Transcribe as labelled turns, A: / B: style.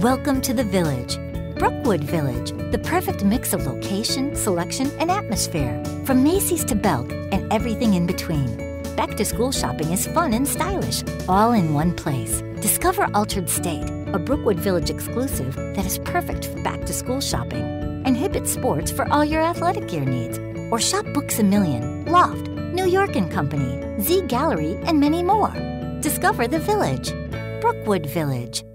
A: Welcome to the Village. Brookwood Village, the perfect mix of location, selection, and atmosphere. From Macy's to Belk and everything in between. Back to school shopping is fun and stylish, all in one place. Discover Altered State, a Brookwood Village exclusive that is perfect for back to school shopping. And Hibbett Sports for all your athletic gear needs. Or shop Books a Million, Loft, New York and Company, Z Gallerie, and many more. Discover the Village. Brookwood Village.